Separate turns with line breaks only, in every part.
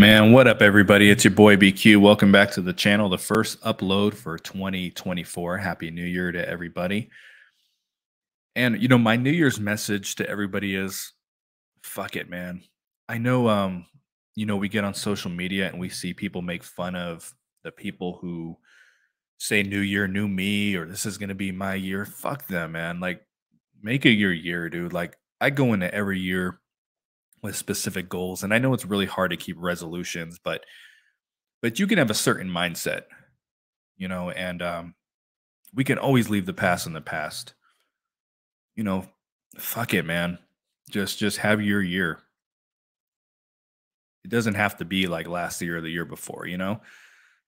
Man, what up, everybody? It's your boy BQ. Welcome back to the channel, the first upload for 2024. Happy New Year to everybody. And, you know, my New Year's message to everybody is fuck it, man. I know, um, you know, we get on social media and we see people make fun of the people who say New Year, new me, or this is going to be my year. Fuck them, man. Like, make it your year, dude. Like, I go into every year with specific goals and i know it's really hard to keep resolutions but but you can have a certain mindset you know and um we can always leave the past in the past. You know fuck it man. Just just have your year. It doesn't have to be like last year or the year before you know?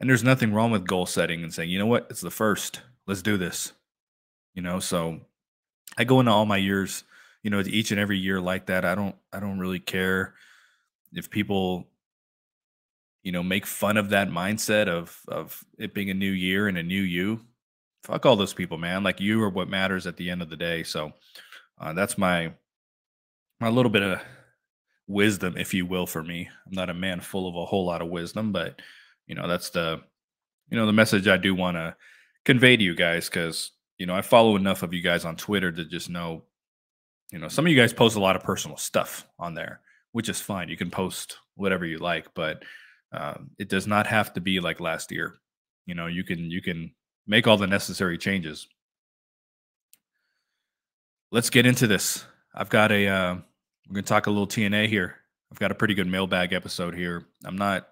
And there's nothing wrong with goal setting and saying you know what? It's the first. Let's do this. You know so i go into all my years you know each and every year like that i don't i don't really care if people you know make fun of that mindset of of it being a new year and a new you. Fuck all those people man. Like you are what matters at the end of the day. So uh, that's my my little bit of wisdom if you will for me. I'm not a man full of a whole lot of wisdom but you know that's the you know the message i do want to convey to you guys because you know i follow enough of you guys on twitter to just know you know, some of you guys post a lot of personal stuff on there, which is fine. You can post whatever you like, but um, it does not have to be like last year. You know, you can you can make all the necessary changes. Let's get into this. I've got a uh, we're gonna talk a little TNA here. I've got a pretty good mailbag episode here. I'm not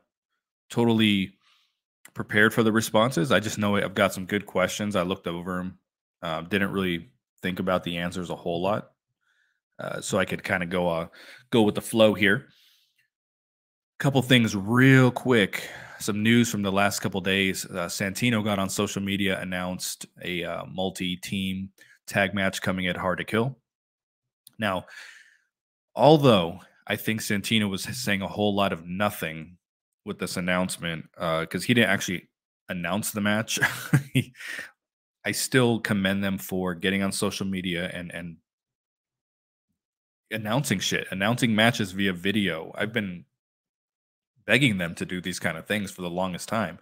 totally prepared for the responses. I just know I've got some good questions. I looked over them. Uh, didn't really think about the answers a whole lot. Uh, so I could kind of go uh, go with the flow here. Couple things real quick. Some news from the last couple days. Uh, Santino got on social media, announced a uh, multi-team tag match coming at Hard to Kill. Now, although I think Santino was saying a whole lot of nothing with this announcement because uh, he didn't actually announce the match. I still commend them for getting on social media and and announcing shit, announcing matches via video. I've been begging them to do these kind of things for the longest time.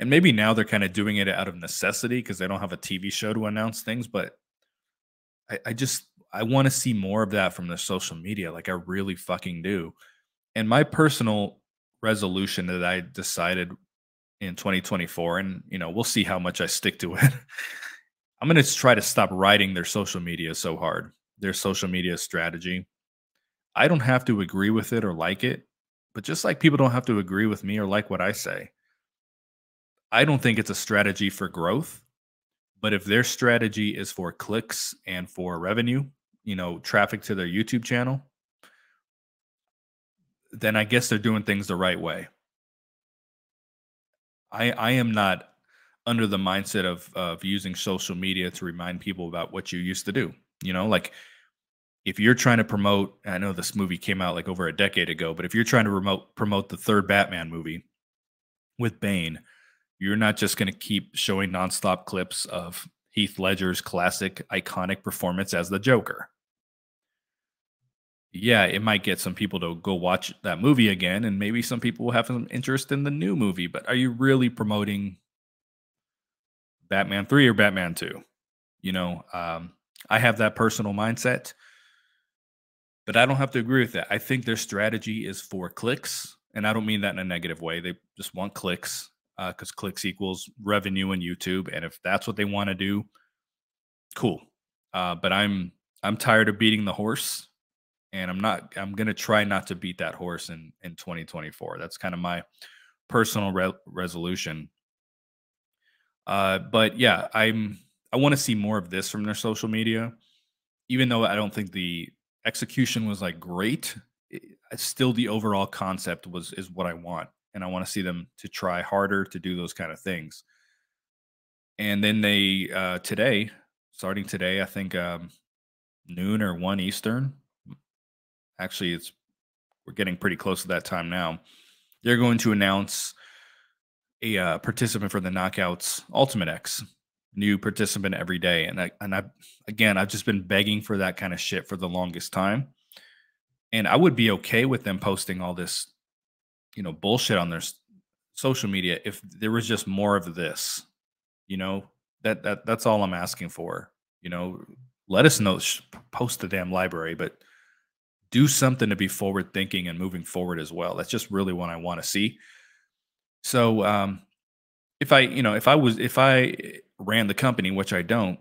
And maybe now they're kind of doing it out of necessity because they don't have a TV show to announce things. But I, I just I want to see more of that from their social media. Like I really fucking do. And my personal resolution that I decided in 2024, and you know, we'll see how much I stick to it. I'm gonna try to stop writing their social media so hard their social media strategy. I don't have to agree with it or like it, but just like people don't have to agree with me or like what I say, I don't think it's a strategy for growth. But if their strategy is for clicks and for revenue, you know, traffic to their YouTube channel, then I guess they're doing things the right way. I I am not under the mindset of of using social media to remind people about what you used to do. You know, like if you're trying to promote, I know this movie came out like over a decade ago, but if you're trying to remote promote the third Batman movie with Bane, you're not just going to keep showing nonstop clips of Heath Ledger's classic iconic performance as the Joker. Yeah, it might get some people to go watch that movie again, and maybe some people will have some interest in the new movie. But are you really promoting Batman 3 or Batman 2? You know, um, I have that personal mindset, but I don't have to agree with that. I think their strategy is for clicks, and I don't mean that in a negative way. They just want clicks because uh, clicks equals revenue in YouTube, and if that's what they want to do, cool. Uh, but I'm I'm tired of beating the horse, and I'm not. I'm gonna try not to beat that horse in in 2024. That's kind of my personal re- resolution. Uh, but yeah, I'm I want to see more of this from their social media. Even though I don't think the execution was like great, it, still the overall concept was is what I want, and I want to see them to try harder to do those kind of things. And then they uh, today, starting today, I think um, noon or one Eastern. Actually, it's we're getting pretty close to that time now. They're going to announce a uh, participant for the Knockouts Ultimate X new participant every day. And I and I again I've just been begging for that kind of shit for the longest time. And I would be okay with them posting all this you know, bullshit on their social media if there was just more of this, you know, that that that's all I'm asking for. You know, let us know, post the damn library, but do something to be forward thinking and moving forward as well. That's just really what I want to see. So, um, if I, you know, if I was, if I ran the company, which I don't,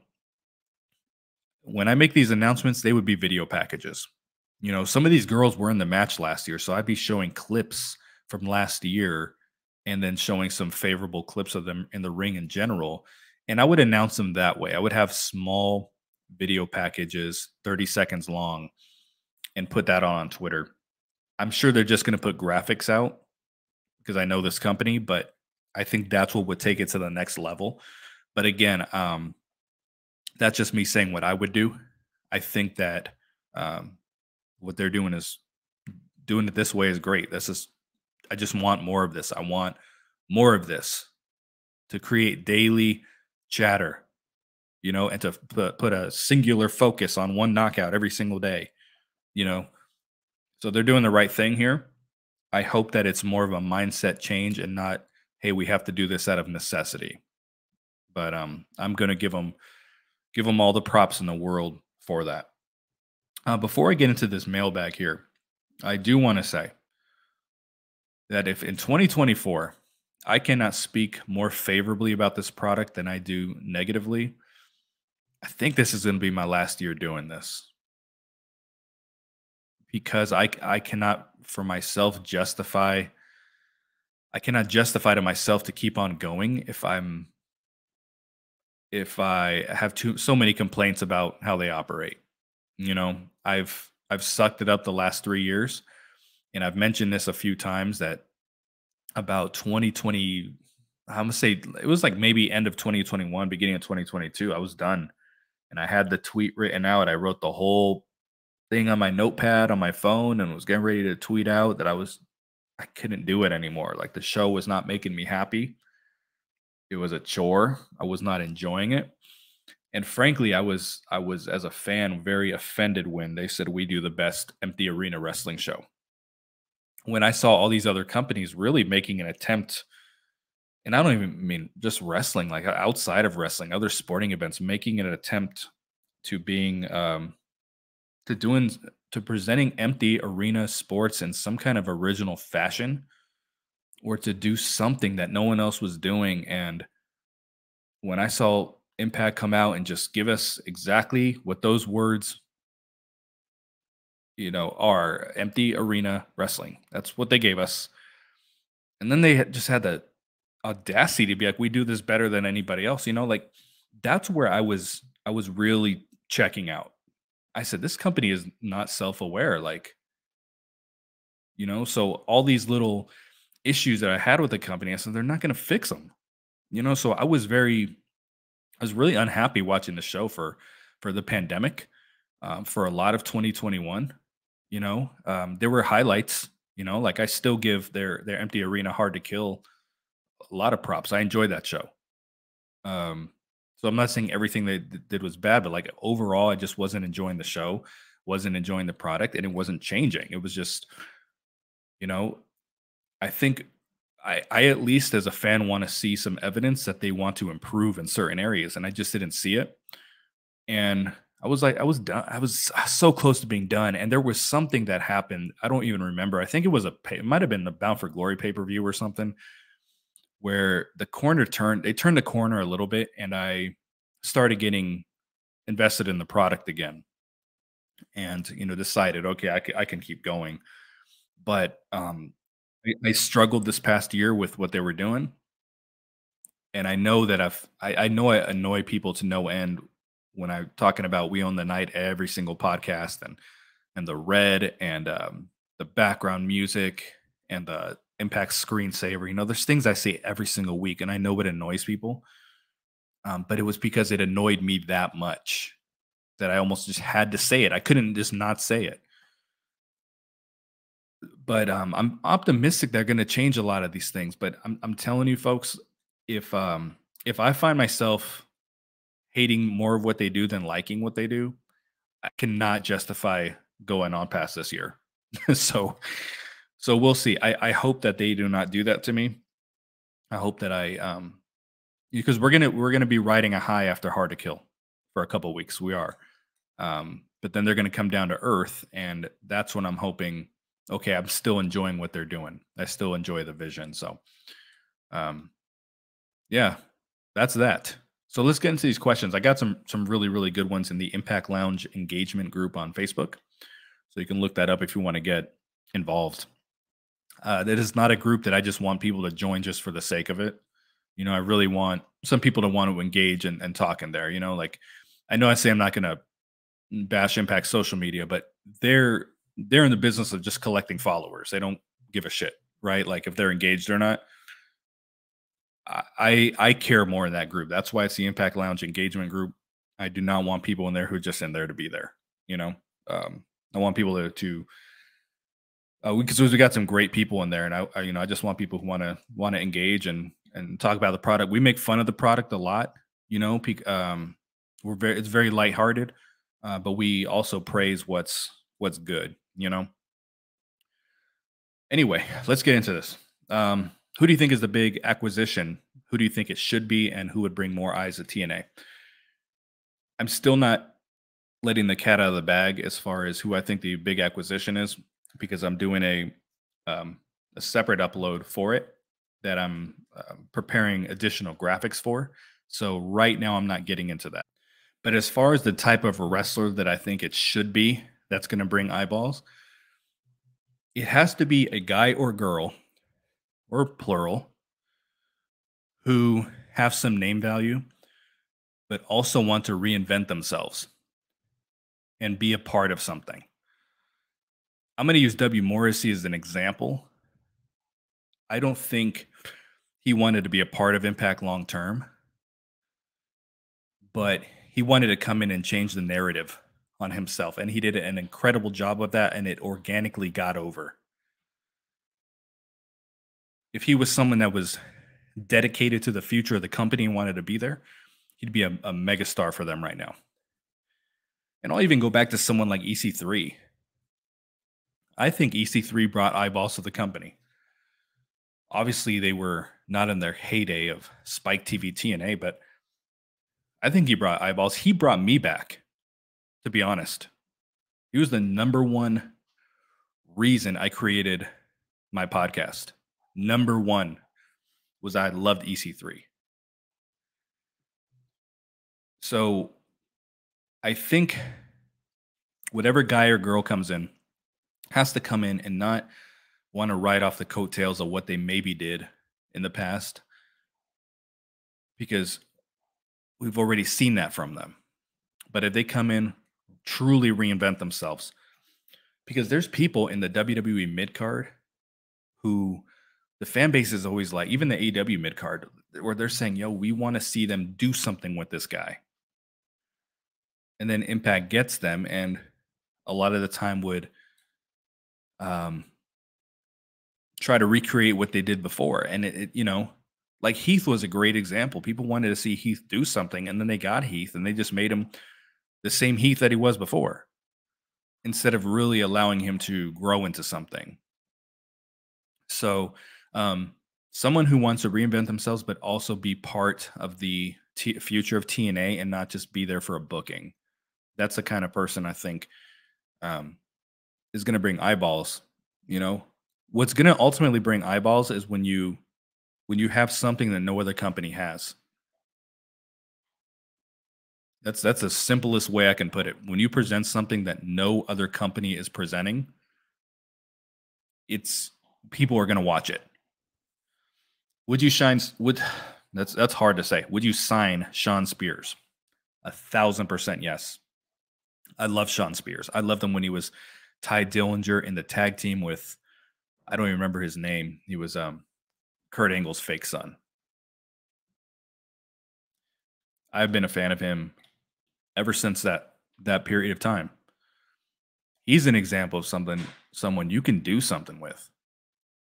when I make these announcements, they would be video packages. You know, some of these girls were in the match last year, so I'd be showing clips from last year and then showing some favorable clips of them in the ring in general. And I would announce them that way. I would have small video packages, 30 seconds long, and put that on Twitter. I'm sure they're just going to put graphics out because I know this company, but I think that's what would take it to the next level. But again, um, that's just me saying what I would do. I think that um, what they're doing is doing it this way is great. This is, I just want more of this. I want more of this to create daily chatter, you know, and to put, put a singular focus on one knockout every single day, you know. So they're doing the right thing here. I hope that it's more of a mindset change and not, hey, we have to do this out of necessity. But um, I'm going to give them give them all the props in the world for that. Uh, before I get into this mailbag here, I do want to say that if in 2024 I cannot speak more favorably about this product than I do negatively, I think this is going to be my last year doing this because I I cannot for myself justify I cannot justify to myself to keep on going if I'm if I have too so many complaints about how they operate. You know, I've I've sucked it up the last 3 years and I've mentioned this a few times that about 2020 I'm gonna say it was like maybe end of 2021, beginning of 2022. I was done, and I had the tweet written out. I wrote the whole thing on my notepad on my phone, and was getting ready to tweet out that I was I couldn't do it anymore. Like the show was not making me happy. It was a chore. I was not enjoying it. And frankly, I was I was as a fan very offended when they said we do the best empty arena wrestling show when I saw all these other companies really making an attempt, and I don't even mean just wrestling, like outside of wrestling, other sporting events, making an attempt to being um, to doing to presenting empty arena sports in some kind of original fashion, or to do something that no one else was doing. And when I saw Impact come out and just give us exactly what those words you know, are empty arena wrestling. That's what they gave us. And then they just had the audacity to be like, we do this better than anybody else. You know, like that's where I was, I was really checking out. I said, this company is not self aware. Like, you know, so all these little issues that I had with the company, I said, they're not going to fix them. You know, so I was very, I was really unhappy watching the show for, for the pandemic, um, for a lot of 2021 you know, um, there were highlights. You know, like I still give their their empty arena hard to kill a lot of props. I enjoyed that show. Um, so I'm not saying everything they did was bad, but like overall, I just wasn't enjoying the show, wasn't enjoying the product, and it wasn't changing. It was just, you know, I think I, I at least as a fan want to see some evidence that they want to improve in certain areas, and I just didn't see it. And I was like, I was done. I was so close to being done, and there was something that happened. I don't even remember. I think it was a. It might have been the Bound for Glory pay per view or something, where the corner turned. They turned the corner a little bit, and I started getting invested in the product again, and you know decided, okay, I, I can keep going. But um, I, I struggled this past year with what they were doing, and I know that I've I, I know I annoy people to no end when I'm talking about we own the night every single podcast and and the red and um, the background music and the impact screensaver. You know, there's things I say every single week, and I know it annoys people. Um, but it was because it annoyed me that much that I almost just had to say it. I couldn't just not say it. But um, I'm optimistic they're going to change a lot of these things. But I'm, I'm telling you, folks, if um, if I find myself hating more of what they do than liking what they do, I cannot justify going on past this year. so so we'll see. I, I hope that they do not do that to me. I hope that I um because we're gonna we're gonna be riding a high after hard to kill for a couple weeks. We are. Um, but then they're gonna come down to earth, and that's when I'm hoping, okay, I'm still enjoying what they're doing. I still enjoy the vision. So um yeah, that's that. So let's get into these questions. I got some some really really good ones in the Impact Lounge engagement group on Facebook. So you can look that up if you want to get involved. Uh, that is not a group that I just want people to join just for the sake of it. You know, I really want some people to want to engage and, and talk in there. You know, like I know I say I'm not going to bash impact social media, but they're they're in the business of just collecting followers. They don't give a shit, right? Like if they're engaged or not. I I care more in that group. That's why it's the Impact Lounge engagement group. I do not want people in there who are just in there to be there. You know, um, I want people to to uh, because we, we got some great people in there, and I, I you know I just want people who want to want to engage and and talk about the product. We make fun of the product a lot, you know. Um, we're very it's very lighthearted, uh, but we also praise what's what's good, you know. Anyway, let's get into this. Um, who do you think is the big acquisition? Who do you think it should be, and who would bring more eyes to TNA? I'm still not letting the cat out of the bag as far as who I think the big acquisition is because I'm doing a um, a separate upload for it that I'm uh, preparing additional graphics for. So right now I'm not getting into that. But as far as the type of wrestler that I think it should be that's going to bring eyeballs, it has to be a guy or girl or plural who have some name value but also want to reinvent themselves and be a part of something. I'm going to use W. Morrissey as an example. I don't think he wanted to be a part of Impact long term, but he wanted to come in and change the narrative on himself. And he did an incredible job of that, and it organically got over. If he was someone that was dedicated to the future of the company and wanted to be there, he'd be a, a megastar for them right now. And I'll even go back to someone like EC3. I think EC3 brought eyeballs to the company. Obviously, they were not in their heyday of Spike TV TNA, but I think he brought eyeballs. He brought me back, to be honest. He was the number one reason I created my podcast. Number one was I loved EC3. So I think whatever guy or girl comes in has to come in and not want to ride off the coattails of what they maybe did in the past because we've already seen that from them. But if they come in, truly reinvent themselves, because there's people in the WWE mid card who the fan base is always like, even the AW mid card, where they're saying, yo, we want to see them do something with this guy and then Impact gets them, and a lot of the time would um, try to recreate what they did before. And it, it, you know, like Heath was a great example. People wanted to see Heath do something, and then they got Heath, and they just made him the same Heath that he was before, instead of really allowing him to grow into something. So, um, someone who wants to reinvent themselves, but also be part of the t- future of TNA and not just be there for a booking that's the kind of person I think um, is going to bring eyeballs. You know, what's going to ultimately bring eyeballs is when you when you have something that no other company has. That's that's the simplest way I can put it. When you present something that no other company is presenting, it's people are going to watch it. Would you shine? Would that's that's hard to say. Would you sign Shawn Spears? A thousand percent yes. I love Shawn Spears. I loved him when he was Tye Dillinger in the tag team with I don't even remember his name. He was um Kurt Angle's fake son. I've been a fan of him ever since that that period of time. He's an example of something someone you can do something with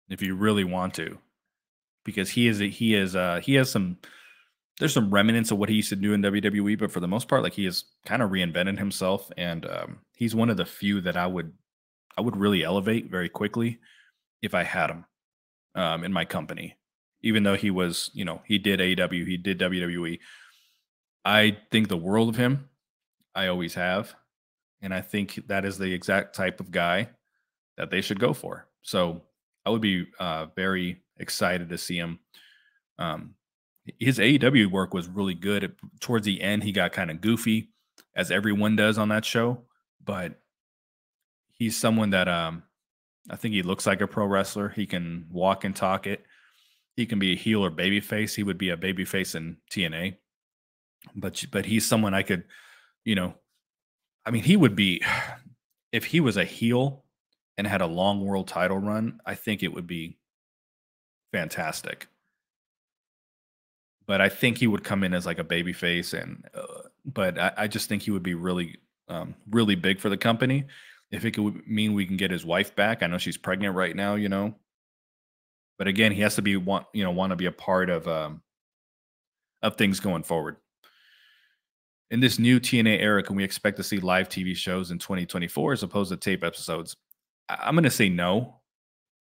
if you really want to because he is he is uh he has some there's some remnants of what he used to do in WWE, but for the most part, like he has kind of reinvented himself, and um, he's one of the few that I would I would really elevate very quickly if I had him um, in my company, even though he was, you know, he did AEW, he did WWE. I think the world of him. I always have. And I think that is the exact type of guy that they should go for. So I would be uh, very excited to see him. Um, his AEW work was really good. Towards the end, he got kind of goofy, as everyone does on that show. But he's someone that um, I think he looks like a pro wrestler. He can walk and talk it. He can be a heel or baby face. He would be a baby face in TNA. But but he's someone I could, you know, I mean, he would be if he was a heel and had a long world title run, I think it would be fantastic. But I think he would come in as like a baby face, and uh, but I, I, just think he would be really, um, really big for the company. If it could mean we can get his wife back, I know she's pregnant right now, you know. But again, he has to be want you know want to be a part of um, of things going forward. In this new TNA era, can we expect to see live TV shows in 2024 as opposed to tape episodes? I'm going to say no.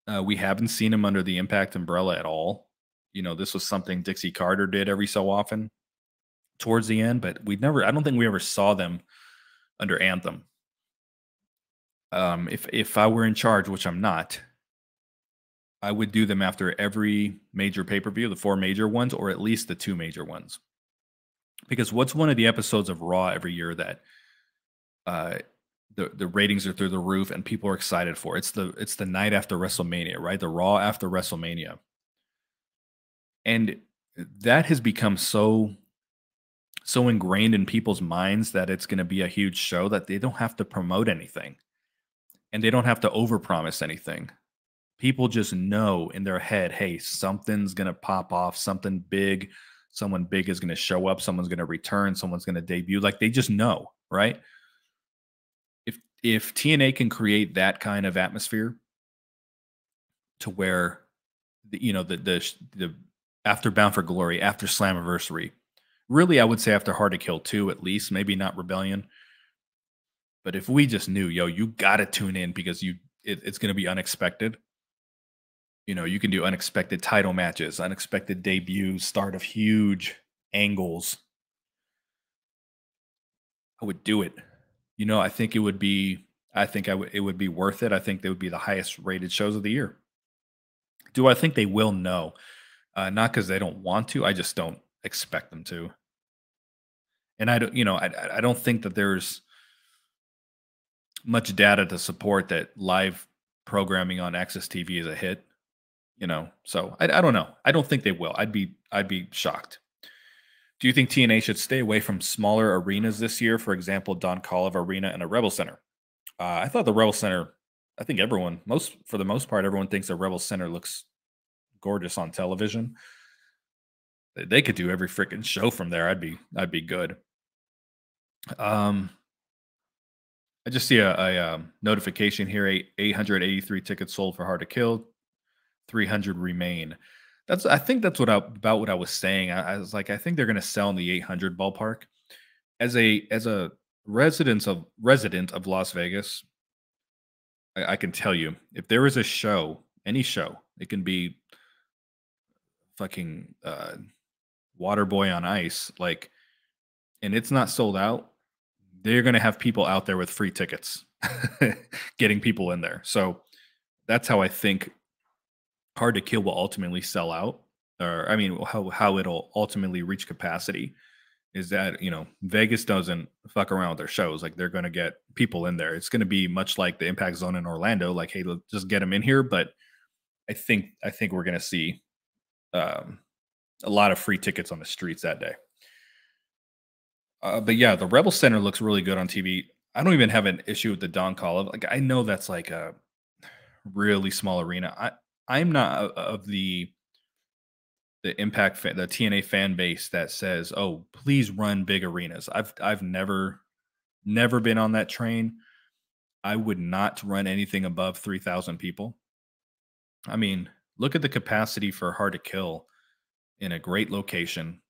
Uh, we haven't seen him under the Impact umbrella at all. You know, this was something Dixie Carter did every so often towards the end, but we never, I don't think we ever saw them under Anthem. Um, if if I were in charge, which I'm not, I would do them after every major pay per view, the four major ones, or at least the two major ones. Because what's one of the episodes of Raw every year that uh, the the ratings are through the roof and people are excited for. It's the it's the night after WrestleMania, right? The Raw after WrestleMania. And that has become so so ingrained in people's minds that it's going to be a huge show that they don't have to promote anything. And they don't have to overpromise anything. People just know in their head, hey, something's going to pop off, something big, someone big is going to show up, someone's going to return, someone's going to debut. Like they just know, right? if if TNA can create that kind of atmosphere to where the, you know the the the after Bound for Glory, after Slammiversary, really I would say after Hard to Kill 2 at least, maybe not Rebellion. But if we just knew, yo, you got to tune in because you it, it's going to be unexpected. You know, you can do unexpected title matches, unexpected debuts, start of huge angles. I would do it you know, I think it would be, I think I w- it would be worth it. I think they would be the highest rated shows of the year. Do I think they will? No, uh, not because they don't want to. I just don't expect them to. And I don't, you know, I, I don't think that there's much data to support that live programming on AXS TV is a hit. You know, so I, I don't know. I don't think they will. I'd be, I'd be shocked. Do you think TNA should stay away from smaller arenas this year? For example, Don Collive Arena and a Rebel Center. Uh, I thought the Rebel Center. I think everyone, most for the most part, everyone thinks the Rebel Center looks gorgeous on television. They could do every freaking show from there. I'd be, I'd be good. Um, I just see a, a um, notification here: eight, 883 tickets sold for Hard to Kill, 300 remain. That's I think that's what I, about what I was saying. I, I was like, I think they're going to sell in the 800 ballpark. As a as a resident of resident of Las Vegas, I, I can tell you if there is a show, any show, it can be fucking uh, Waterboy on Ice, like, and it's not sold out. They're going to have people out there with free tickets, getting people in there. So that's how I think hard to kill will ultimately sell out or i mean how, how it'll ultimately reach capacity is that you know vegas doesn't fuck around with their shows like they're going to get people in there. It's going to be much like the impact zone in orlando like hey let's just get them in here but i think i think we're going to see um, a lot of free tickets on the streets that day. Uh, but yeah the rebel center looks really good on tv i don't even have an issue with the don Collive. like i know that's like a really small arena. I I'm not of the the impact fan, the TNA fan base that says, "Oh, please run big arenas." I've I've never never been on that train. I would not run anything above 3,000 people. I mean, look at the capacity for Hard to Kill in a great location.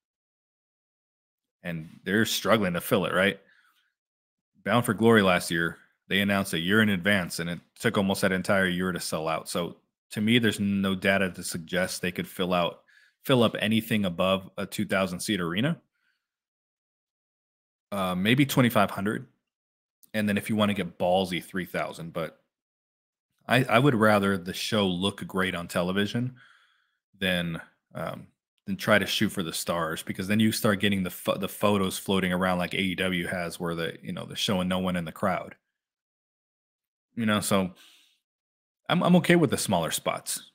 And they're struggling to fill it, right? Bound for Glory last year, they announced a year in advance and it took almost that entire year to sell out. So to me, there's no data to suggest they could fill out fill up anything above a 2,000 seat arena. Uh, maybe 2,500, and then if you want to get ballsy, 3,000. But I, I would rather the show look great on television than um, than try to shoot for the stars because then you start getting the fo- the photos floating around like AEW has where the you know they're showing no one in the crowd. You know, so I'm I'm okay with the smaller spots.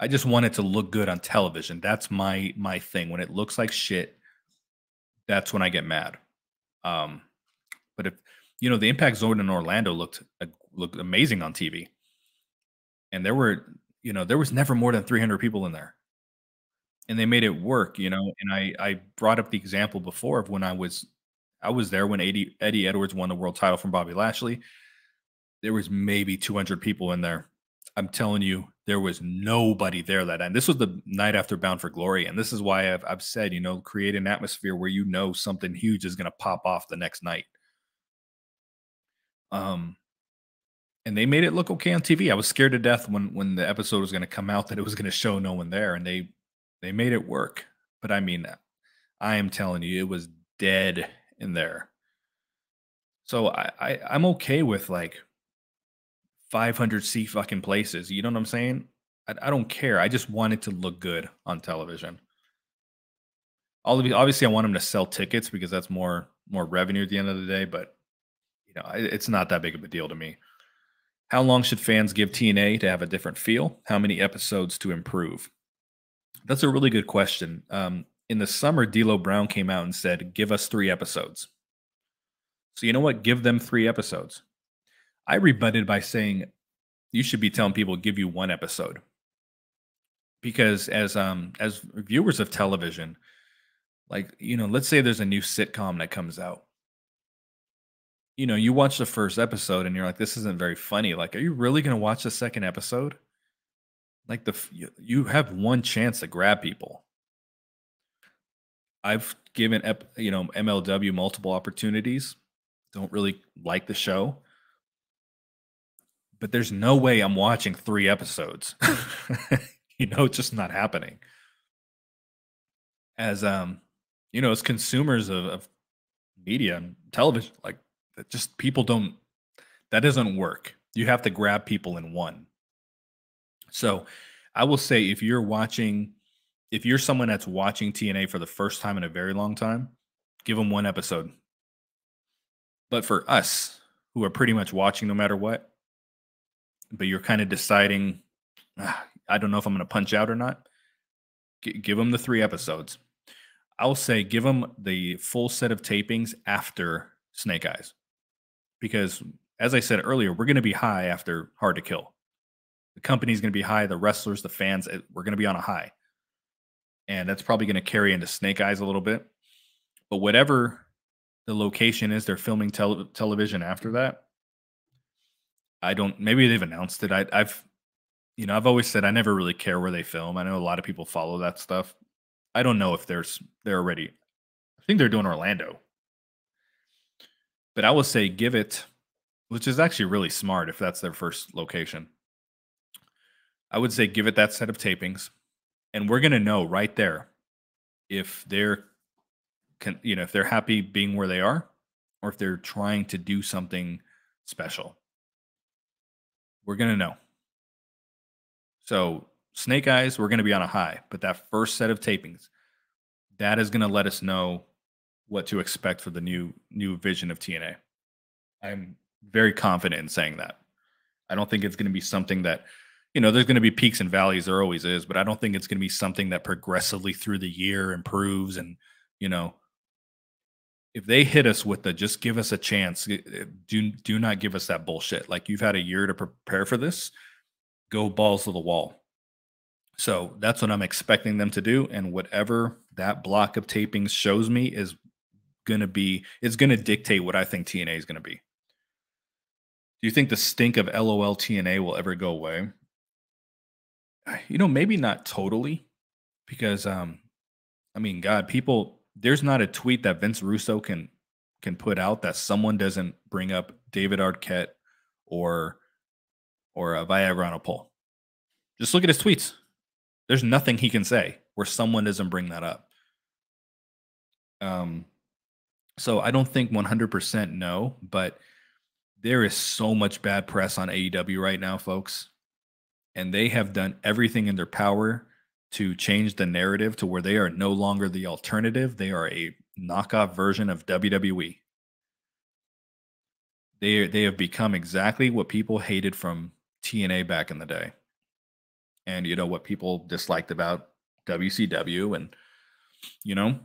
I just want it to look good on television. That's my my thing. When it looks like shit, that's when I get mad. Um, but if you know the Impact Zone in Orlando looked looked amazing on TV, and there were you know there was never more than 300 people in there and they made it work, you know. And I I brought up the example before of when I was I was there when Eddie Eddie Edwards won the world title from Bobby Lashley. There was maybe 200 people in there. I'm telling you, there was nobody there that night. This was the night after Bound for Glory, and this is why I've I've said, you know, create an atmosphere where you know something huge is going to pop off the next night. Um, and they made it look okay on TV. I was scared to death when when the episode was going to come out that it was going to show no one there, and they they made it work. But I mean, I am telling you, it was dead in there. So I, I I'm okay with like 500 seat fucking places. You know what I'm saying? I, I don't care. I just want it to look good on television. Obviously, I want them to sell tickets because that's more more revenue at the end of the day. But you know, it's not that big of a deal to me. How long should fans give TNA to have a different feel? How many episodes to improve? That's a really good question. Um, in the summer, D'Lo Brown came out and said, "Give us three episodes." So you know what? Give them three episodes. I rebutted by saying, "You should be telling people give you one episode." Because as um as viewers of television, like you know, let's say there's a new sitcom that comes out. You know, you watch the first episode and you're like, "This isn't very funny." Like, are you really going to watch the second episode? Like the you have one chance to grab people. I've given you know MLW multiple opportunities. Don't really like the show, but there's no way I'm watching three episodes. you know, it's just not happening. As um, you know, as consumers of, of media and television, like just people don't. That doesn't work. You have to grab people in one. So I will say if you're watching, if you're someone that's watching TNA for the first time in a very long time, give them one episode. But for us who are pretty much watching no matter what, but you're kind of deciding, ah, I don't know if I'm going to punch out or not, G- give them the three episodes. I'll say give them the full set of tapings after Snake Eyes. Because as I said earlier, we're going to be high after Hard to Kill. The company's going to be high. The wrestlers, the fans, eh, we're going to be on a high. And that's probably going to carry into Snake Eyes a little bit. But whatever the location is, they're filming tele- television after that. I don't, maybe they've announced it. I, I've, you know, I've always said I never really care where they film. I know a lot of people follow that stuff. I don't know if there's, they're already, I think they're doing Orlando. But I will say give it, which is actually really smart if that's their first location I would say give it that set of tapings, and we're gonna know right there if they're, can you know, if they're happy being where they are, or if they're trying to do something special. We're gonna know. So Snake Eyes, we're gonna be on a high, but that first set of tapings, that is gonna let us know what to expect for the new new vision of TNA. I'm very confident in saying that. I don't think it's going to be something that you know, there's going to be peaks and valleys. There always is, but I don't think it's going to be something that progressively through the year improves. And you know, if they hit us with the just give us a chance, eh, eh, do do not give us that bullshit. Like you've had a year to prepare for this, go balls to the wall. So that's what I'm expecting them to do, and whatever that block of tapings shows me is going to be, it's going to dictate what I think TNA is going to be. Do you think the stink of LOL TNA will ever go away? you know, maybe not totally, because um, I mean, God, people, there's not a tweet that Vince Russo can can put out that someone doesn't bring up David Arquette or or a Viagra on a pole. Just look at his tweets. There's nothing he can say where someone doesn't bring that up. Um, so I don't think 100% no, but there is so much bad press on AEW right now, folks. And they have done everything in their power to change the narrative to where they are no longer the alternative. They are a knockoff version of WWE. They, they have become exactly what people hated from TNA back in the day. And, you know, what people disliked about WCW and, you know,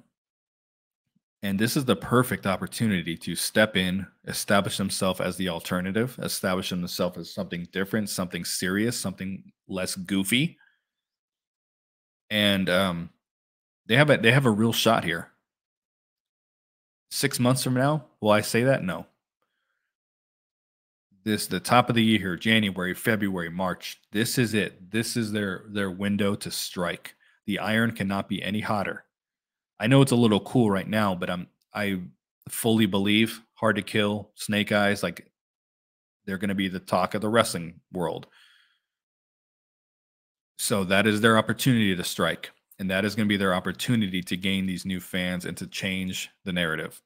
and this is the perfect opportunity to step in, establish himself as the alternative, establish himself as something different, something serious, something less goofy. And um, they have a they have a real shot here. Six months from now, will I say that? No. This the top of the year here, January, February, March. This is it. This is their their window to strike. The iron cannot be any hotter. I know it's a little cool right now, but I'm I fully believe Hard to Kill, Snake Eyes, like they're going to be the talk of the wrestling world. So that is their opportunity to strike, and that is going to be their opportunity to gain these new fans and to change the narrative.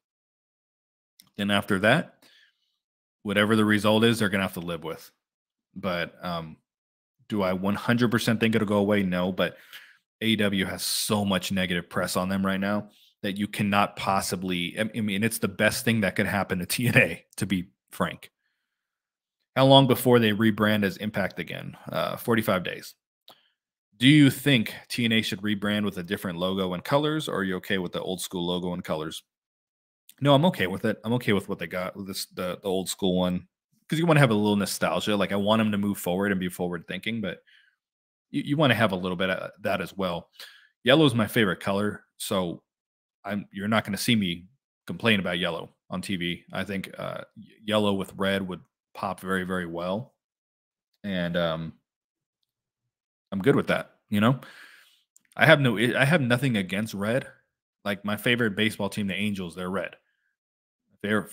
Then after that, whatever the result is, they're going to have to live with. But um, do I 100% think it'll go away? No, but AEW has so much negative press on them right now that you cannot possibly. I mean, it's the best thing that could happen to TNA, to be frank. How long before they rebrand as Impact again? Uh, 45 days. Do you think TNA should rebrand with a different logo and colors, or are you okay with the old school logo and colors? No, I'm okay with it. I'm okay with what they got with this the, the old school one because you want to have a little nostalgia. Like I want them to move forward and be forward thinking, but you, you want to have a little bit of that as well. Yellow is my favorite color, so I'm you're not going to see me complain about yellow on TV. I think uh, yellow with red would pop very very well, and um, I'm good with that. You know, I have no I have nothing against red. Like my favorite baseball team, the Angels, they're red. Their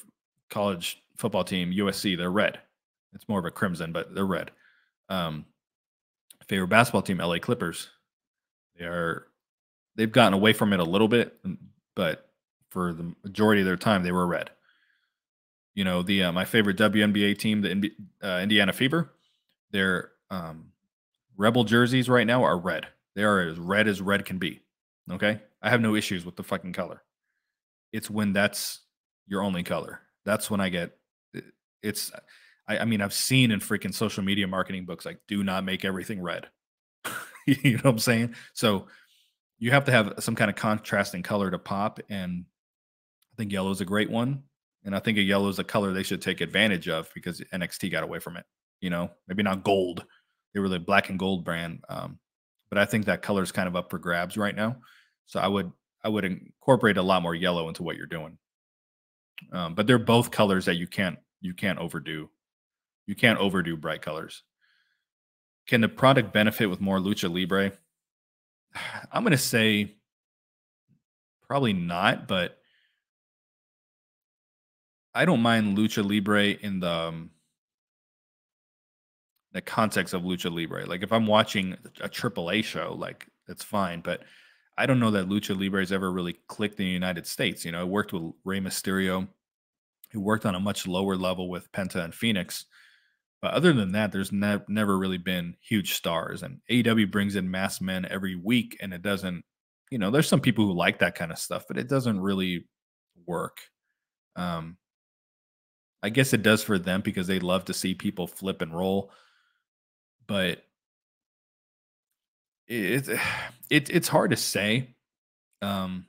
college football team, USC, they're red. It's more of a crimson, but they're red. Um, favorite basketball team, LA Clippers. They are they've gotten away from it a little bit, but for the majority of their time, they were red. You know, the uh, my favorite WNBA team, the uh, Indiana Fever, their um, Rebel jerseys right now are red. They are as red as red can be. Okay, I have no issues with the fucking color. It's when that's your only color. That's when I get. It's I, I mean, I've seen in freaking social media marketing books like, do not make everything red. you know what I'm saying? So you have to have some kind of contrasting color to pop. And I think yellow is a great one. And I think a yellow is a color they should take advantage of because NXT got away from it. You know, maybe not gold. They were the black and gold brand. Um, but I think that color is kind of up for grabs right now. So I would I would incorporate a lot more yellow into what you're doing. Um, but they're both colors that you can't you can't overdo. You can't overdo bright colors. Can the product benefit with more lucha libre? I'm going to say probably not, but I don't mind lucha libre in the um, the context of lucha libre. Like if I'm watching a AAA show, like that's fine, but I don't know that lucha libre has ever really clicked in the United States. You know, I worked with Rey Mysterio, who worked on a much lower level with Penta and Fenix. But other than that, there's ne- never really been huge stars. And AEW brings in mass men every week, and it doesn't, you know, there's some people who like that kind of stuff, but it doesn't really work. Um, I guess it does for them because they love to see people flip and roll. But it, it it's hard to say. Um,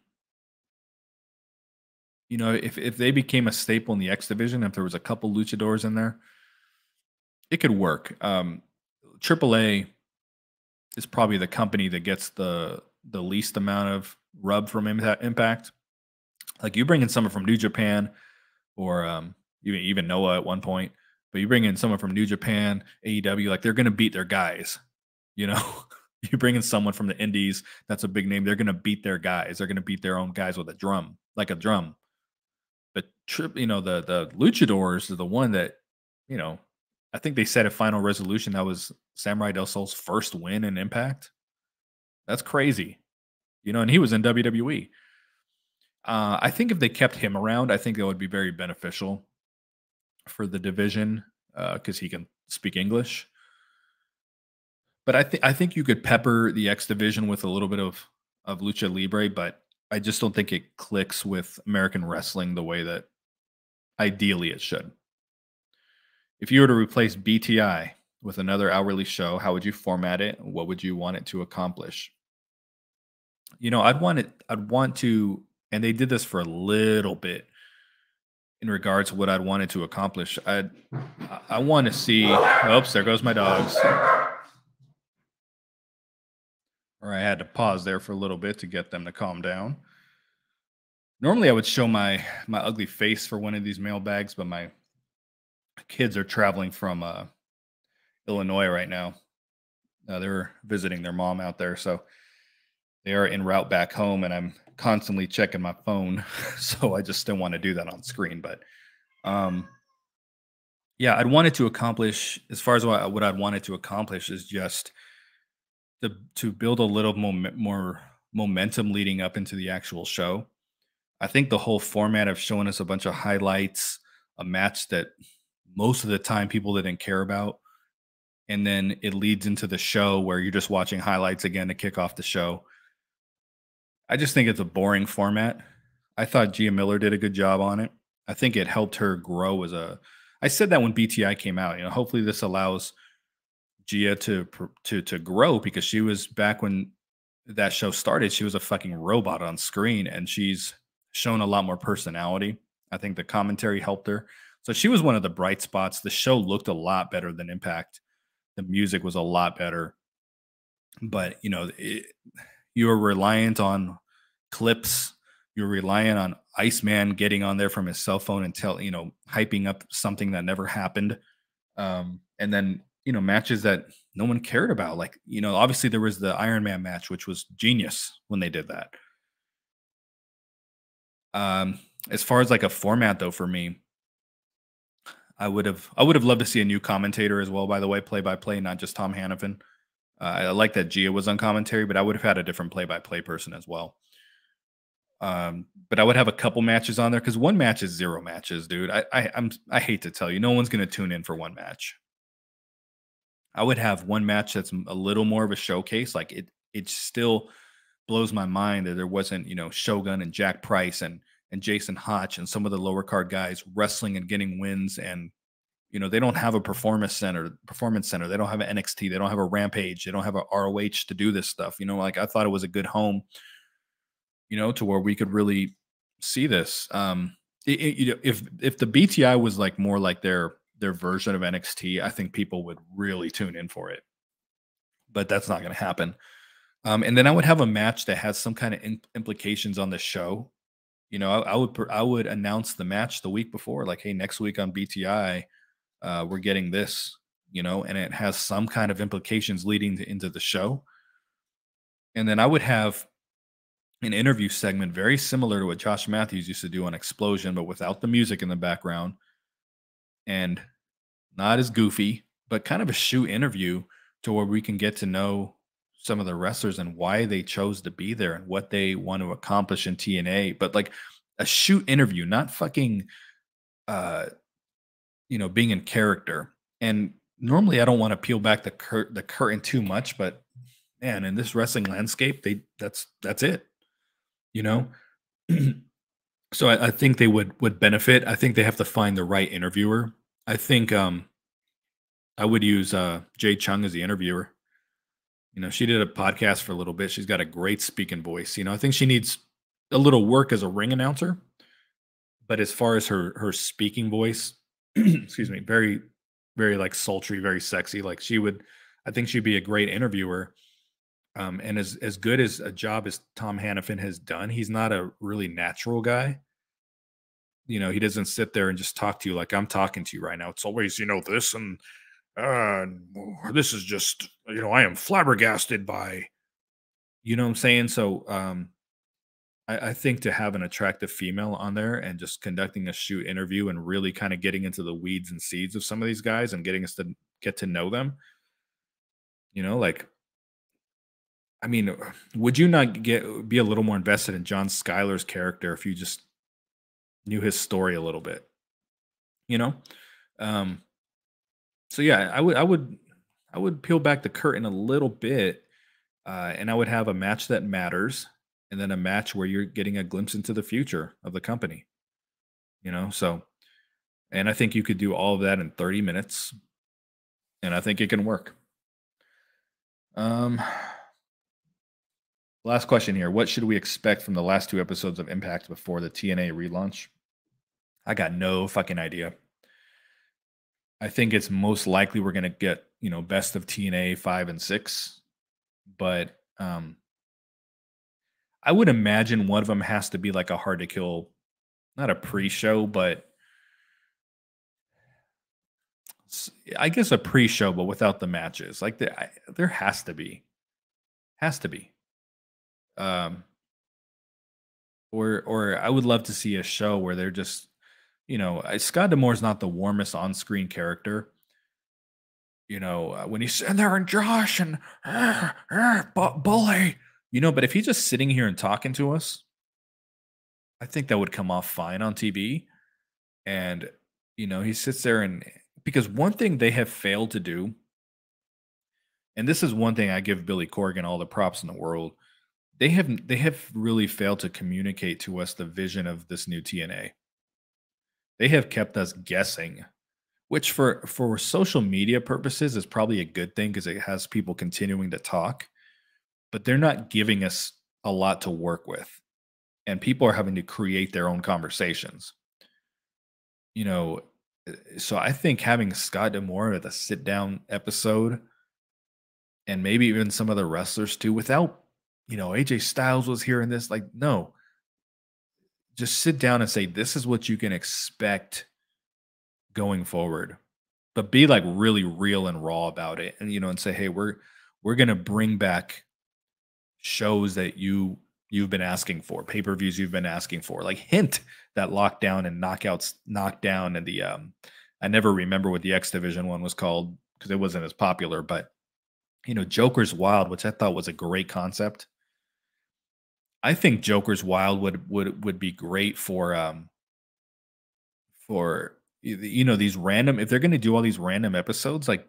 you know, if if they became a staple in the X division, if there was a couple luchadors in there, it could work. Um, AAA is probably the company that gets the the least amount of rub from Impact. Like you bring in someone from New Japan, or um, even even Noah at one point, but you bring in someone from New Japan, AEW, like they're going to beat their guys. You know, you bring in someone from the Indies, that's a big name. They're going to beat their guys. They're going to beat their own guys with a drum, like a drum. But trip, you know, the the luchadors are the one that, you know, I think they said a final resolution that was Samuray Del Sol's first win in Impact. That's crazy. You know, and he was in WWE. Uh, I think if they kept him around, I think that would be very beneficial for the division because uh, he can speak English. But I think I think you could pepper the X division with a little bit of of lucha libre, but I just don't think it clicks with American wrestling the way that ideally it should. If you were to replace BTI with another hourly show, how would you format it? What would you want it to accomplish? You know, I'd want it. I'd want to and they did this for a little bit in regards to what I'd wanted to accomplish. I I want to see. Oops, there goes my dogs. Or I had to pause there for a little bit to get them to calm down. Normally, I would show my my ugly face for one of these mailbags, but my kids are traveling from uh, Illinois right now. Uh, they're visiting their mom out there, so they are en route back home, and I'm constantly checking my phone, so I just don't want to do that on screen. But um, yeah, I'd wanted to accomplish as far as what, I'd wanted to accomplish is just to to build a little mom- more momentum leading up into the actual show. I think the whole format of showing us a bunch of highlights, a match that most of the time people didn't care about, and then it leads into the show where you're just watching highlights again to kick off the show. I just think it's a boring format. I thought Gia Miller did a good job on it. I think it helped her grow as a. I said that when BTI came out. You know, hopefully this allows Gia to to to grow because she was back when that show started. She was a fucking robot on screen, and she's shown a lot more personality. I think the commentary helped her. So she was one of the bright spots. The show looked a lot better than Impact. The music was a lot better, but you know, it, you were reliant on clips. You're reliant on Iceman getting on there from his cell phone and tell you know hyping up something that never happened, um, and then you know matches that no one cared about. Like you know, obviously there was the Iron Man match, which was genius when they did that. Um, as far as like a format though, for me, I would have I would have loved to see a new commentator as well. By the way, play by play, not just Tom Hannifan. I like that Gia was on commentary, but I would have had a different play-by-play person as well. Um, but I would have a couple matches on there because one match is zero matches, dude. I, I I'm I hate to tell you, no one's gonna tune in for one match. I would have one match that's a little more of a showcase. Like it, it still blows my mind that there wasn't, you know, Shogun and Jack Price and and Jason Hotch and some of the lower card guys wrestling and getting wins and you know, they don't have a performance center, performance center. They don't have an NXT. They don't have a Rampage. They don't have a ROH to do this stuff. You know, like I thought it was a good home, you know, to where we could really see this. Um, it, it, you know, if if the BTI was like more like their their version of NXT, I think people would really tune in for it. But that's not going to happen. Um, and then I would have a match that has some kind of in- implications on the show. You know, I, I would I would announce the match the week before, like, hey, next week on BTI, uh, we're getting this, you know, and it has some kind of implications leading to, into the show. And then I would have an interview segment very similar to what Josh Matthews used to do on Xplosion, but without the music in the background and not as goofy, but kind of a shoot interview to where we can get to know some of the wrestlers and why they chose to be there and what they want to accomplish in TNA. But like a shoot interview, not fucking uh you know, being in character. And normally I don't want to peel back the cur- the curtain too much, but man, in this wrestling landscape, they that's that's it. You know? so I, I, think they would would benefit. I think they have to find the right interviewer. I think um I would use uh Jade Chung as the interviewer. You know, she did a podcast for a little bit. She's got a great speaking voice. You know, I think she needs a little work as a ring announcer. But as far as her her speaking voice, excuse me, very, very like sultry, very sexy. Like she would, I think she'd be a great interviewer. Um, and as as good as a job as Tom Hannifan has done, he's not a really natural guy. You know, he doesn't sit there and just talk to you like I'm talking to you right now. It's always, you know, this and uh, this is just, you know, I am flabbergasted by, you know, what I'm saying. So, um, I, I think to have an attractive female on there and just conducting a shoot interview and really kind of getting into the weeds and seeds of some of these guys and getting us to get to know them. You know, like I mean, would you not get be a little more invested in John Skyler's character if you just knew his story a little bit? You know? Um so yeah, I would I would I would peel back the curtain a little bit uh, and I would have a match that matters and then a match where you're getting a glimpse into the future of the company. You know, so and I think you could do all of that in 30 minutes and I think it can work. Um last question here. What should we expect from the last two episodes of Impact before the TNA relaunch? I got no fucking idea. I think it's most likely we're going to get, you know, best of TNA 5 and 6, but um I would imagine one of them has to be like a hard to kill, not a pre-show, but I guess a pre-show, but without the matches. Like the, I, there has to be, has to be. Um, or or I would love to see a show where they're just, you know, Scott D'Amore is not the warmest on-screen character. You know, uh, when he's sitting there and Josh and uh, uh, bully, you know, but if he's just sitting here and talking to us, I think that would come off fine on TV. And, you know, he sits there and because one thing they have failed to do, and this is one thing I give Billy Corgan all the props in the world, they have they have really failed to communicate to us the vision of this new TNA. They have kept us guessing, which for for social media purposes is probably a good thing because it has people continuing to talk but they're not giving us a lot to work with. And people are having to create their own conversations. You know, eh, so I think having Scott D'Amore at a sit down episode and maybe even some of the wrestlers too, without, you know, AJ Styles was here in this, like, no, just sit down and say, this is what you can expect going forward. But be like really real and raw about it. And, you know, and say, hey, we're, we're going to bring back shows that you you've been asking for, pay per views you've been asking for. Like hint that lockdown and knockouts, knockdown, and the um, I never remember what the X Division one was called because it wasn't as popular, but you know, Joker's Wild, which I thought was a great concept. I think Joker's Wild would would would be great for um for you know these random if they're going to do all these random episodes like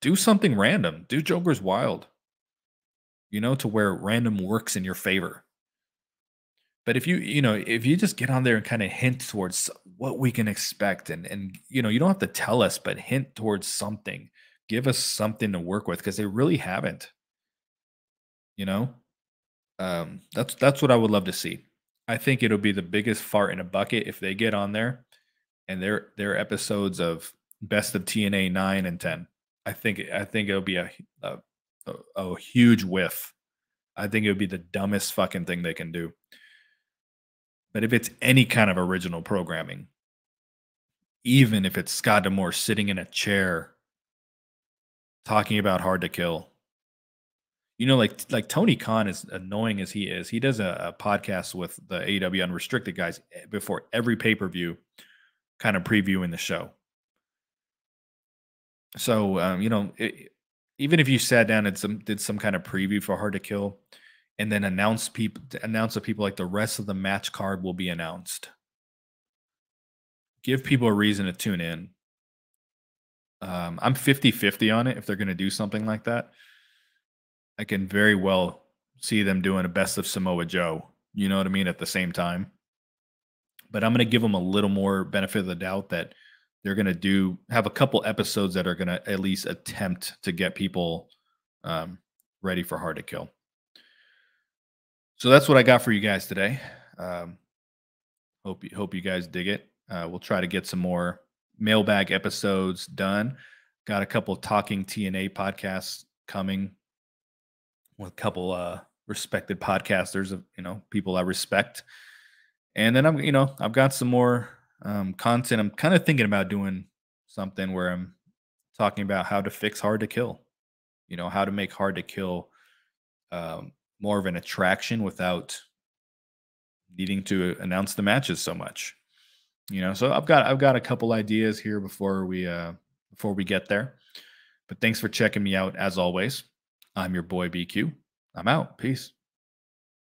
do something random do Joker's Wild you know, to where random works in your favor. But if you, you know, if you just get on there and kind of hint towards what we can expect and and you know, you don't have to tell us, but hint towards something. Give us something to work with because they really haven't. You know? Um, that's that's what I would love to see. I think it'll be the biggest fart in a bucket if they get on there and their their episodes of best of TNA 9 and 10. I think I think it'll be a, a a, a huge whiff. I think it would be the dumbest fucking thing they can do. But if it's any kind of original programming, even if it's Scott D'Amore sitting in a chair talking about hard to kill, you know, like like Tony Khan, is annoying as he is, he does a, a podcast with the AEW Unrestricted guys eh, before every pay per view, kind of previewing the show. So um, you know, it, even if you sat down and some did some kind of preview for Hard to Kill, and then announce people announce to people like the rest of the match card will be announced. Give people a reason to tune in. Um, I'm 50-50 on it if they're going to do something like that. I can very well see them doing a best of Samoa Joe. You know what I mean? At the same time. But I'm going to give them a little more benefit of the doubt that they're going to do have a couple episodes that are going to at least attempt to get people um, ready for hard to kill. So that's what I got for you guys today. Um, hope you hope you guys dig it. Uh, we'll try to get some more mailbag episodes done. Got a couple talking TNA podcasts coming with a couple uh, respected podcasters of you know people I respect. And then I'm you know I've got some more um, content. I'm kind of thinking about doing something where I'm talking about how to fix hard to kill. You know, how to make hard to kill um, more of an attraction without needing to announce the matches so much. You know, so I've got I've got a couple ideas here before we uh before we get there. But thanks for checking me out as always. I'm your boy BQ. I'm out. Peace.